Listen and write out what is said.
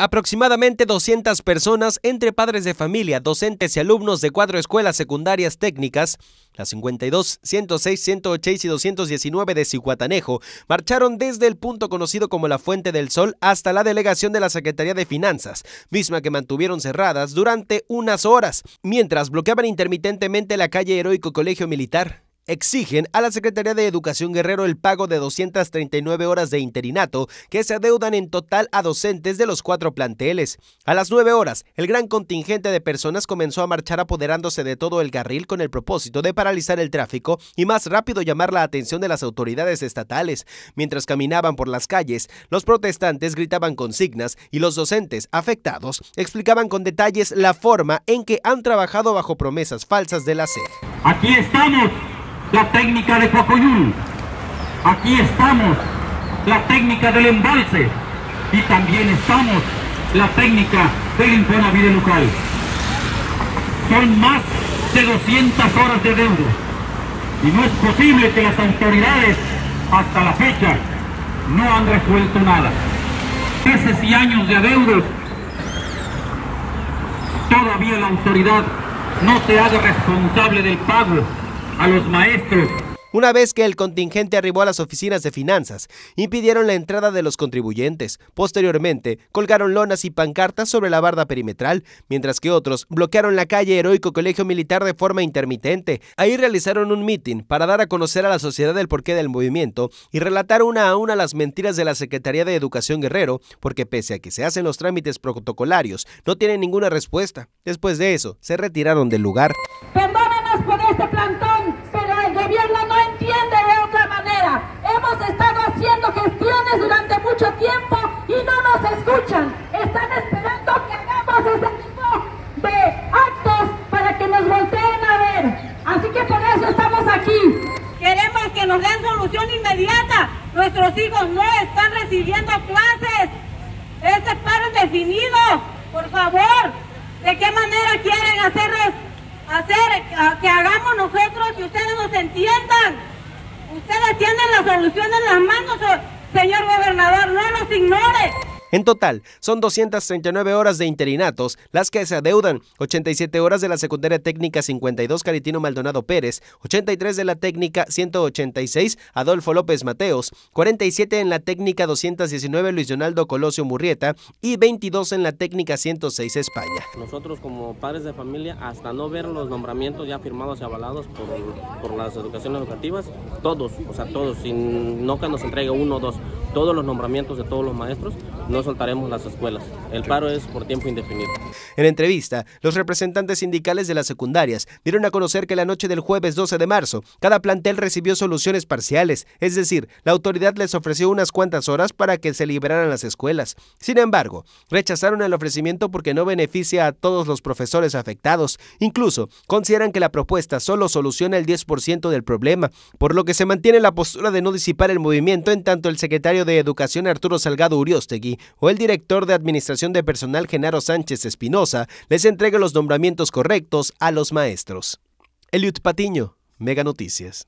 Aproximadamente 200 personas, entre padres de familia, docentes y alumnos de cuatro escuelas secundarias técnicas, las 52, 106, 106 y 219 de Cihuatanejo, marcharon desde el punto conocido como la Fuente del Sol hasta la delegación de la Secretaría de Finanzas, misma que mantuvieron cerradas durante unas horas, mientras bloqueaban intermitentemente la calle Heroico Colegio Militar exigen a la Secretaría de Educación Guerrero el pago de 239 horas de interinato que se adeudan en total a docentes de los cuatro planteles. A las 9 horas, el gran contingente de personas comenzó a marchar apoderándose de todo el carril con el propósito de paralizar el tráfico y más rápido llamar la atención de las autoridades estatales. Mientras caminaban por las calles, los protestantes gritaban consignas y los docentes afectados explicaban con detalles la forma en que han trabajado bajo promesas falsas de la SED. Aquí estamos la técnica de Cocoyul. Aquí estamos, la técnica del embalse. Y también estamos, la técnica del Infonavide local. Son más de 200 horas de deuda. Y no es posible que las autoridades, hasta la fecha, no han resuelto nada. Meses y años de adeudos, todavía la autoridad no se haga responsable del pago a los maestros una vez que el contingente arribó a las oficinas de finanzas, impidieron la entrada de los contribuyentes. Posteriormente, colgaron lonas y pancartas sobre la barda perimetral, mientras que otros bloquearon la calle Heroico Colegio Militar de forma intermitente. Ahí realizaron un mitin para dar a conocer a la sociedad el porqué del movimiento y relatar una a una las mentiras de la Secretaría de Educación Guerrero, porque pese a que se hacen los trámites protocolarios, no tienen ninguna respuesta. Después de eso, se retiraron del lugar. Este plantón, pero el gobierno no entiende de otra manera. Hemos estado haciendo gestiones durante mucho tiempo y no nos escuchan. Están esperando que hagamos ese tipo de actos para que nos volteen a ver. Así que por eso estamos aquí. Queremos que nos den solución inmediata. Nuestros hijos no están recibiendo clases. Este paro definido. Por favor, ¿de qué manera hacer que hagamos nosotros que ustedes nos entiendan? Ustedes tienen la solución en las manos, señor gobernador, no nos ignore. En total, son 239 horas de interinatos las que se adeudan, 87 horas de la secundaria técnica 52 Caritino Maldonado Pérez, 83 de la técnica 186 Adolfo López Mateos, 47 en la técnica 219 Luis Donaldo Colosio Murrieta y 22 en la técnica 106 España. Nosotros como padres de familia, hasta no ver los nombramientos ya firmados y avalados por, por las educaciones educativas, todos, o sea, todos, sin no que nos entregue uno o dos, todos los nombramientos de todos los maestros, no soltaremos las escuelas. El paro es por tiempo indefinido. En entrevista, los representantes sindicales de las secundarias dieron a conocer que la noche del jueves 12 de marzo, cada plantel recibió soluciones parciales, es decir, la autoridad les ofreció unas cuantas horas para que se liberaran las escuelas. Sin embargo, rechazaron el ofrecimiento porque no beneficia a todos los profesores afectados. Incluso, consideran que la propuesta solo soluciona el 10% del problema, por lo que se mantiene la postura de no disipar el movimiento en tanto el de Educación Arturo Salgado Uriostegui o el director de Administración de Personal Genaro Sánchez Espinosa les entregue los nombramientos correctos a los maestros. Eliud Patiño, Mega Noticias.